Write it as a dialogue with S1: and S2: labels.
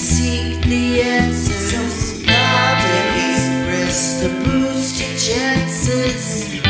S1: seek the answers. Somebody press to boost your chances.